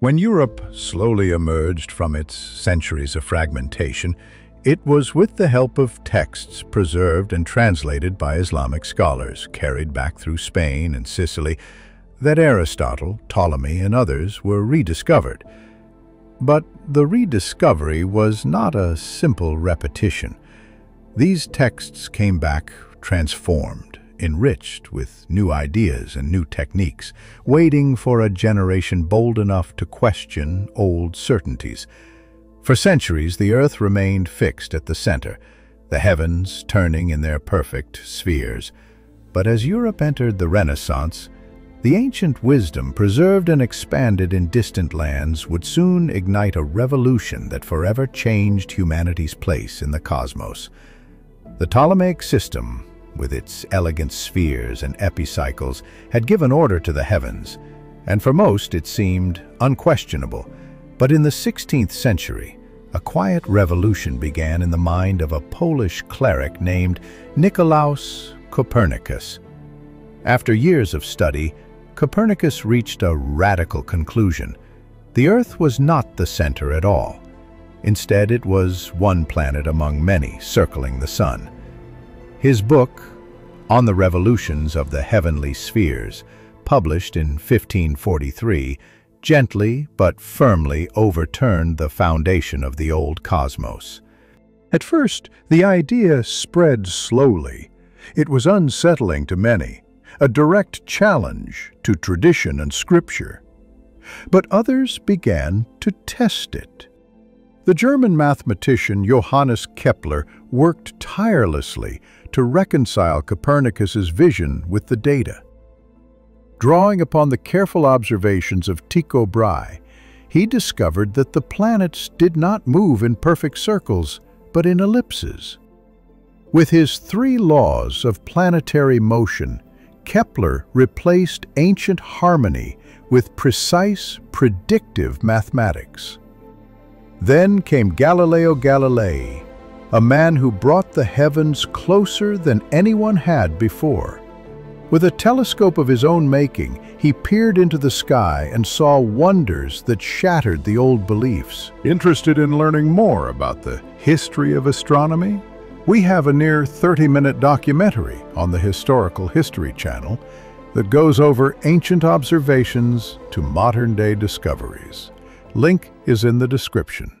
When Europe slowly emerged from its centuries of fragmentation, it was with the help of texts preserved and translated by Islamic scholars, carried back through Spain and Sicily, that Aristotle, Ptolemy, and others were rediscovered. But the rediscovery was not a simple repetition. These texts came back transformed, enriched with new ideas and new techniques, waiting for a generation bold enough to question old certainties. For centuries, the earth remained fixed at the center, the heavens turning in their perfect spheres. But as Europe entered the Renaissance, the ancient wisdom preserved and expanded in distant lands would soon ignite a revolution that forever changed humanity's place in the cosmos. The Ptolemaic system, with its elegant spheres and epicycles, had given order to the heavens, and for most it seemed unquestionable. But in the 16th century, a quiet revolution began in the mind of a Polish cleric named Nicolaus Copernicus. After years of study, Copernicus reached a radical conclusion. The Earth was not the center at all. Instead, it was one planet among many circling the Sun. His book, On the Revolutions of the Heavenly Spheres, published in 1543, gently but firmly overturned the foundation of the old cosmos. At first, the idea spread slowly. It was unsettling to many, a direct challenge to tradition and scripture. But others began to test it. The German mathematician Johannes Kepler worked tirelessly to reconcile Copernicus's vision with the data. Drawing upon the careful observations of Tycho Brahe, he discovered that the planets did not move in perfect circles, but in ellipses. With his three laws of planetary motion, Kepler replaced ancient harmony with precise, predictive mathematics. Then came Galileo Galilei, a man who brought the heavens closer than anyone had before. With a telescope of his own making, he peered into the sky and saw wonders that shattered the old beliefs. Interested in learning more about the history of astronomy? We have a near 30-minute documentary on the Historical History Channel that goes over ancient observations to modern-day discoveries. Link is in the description.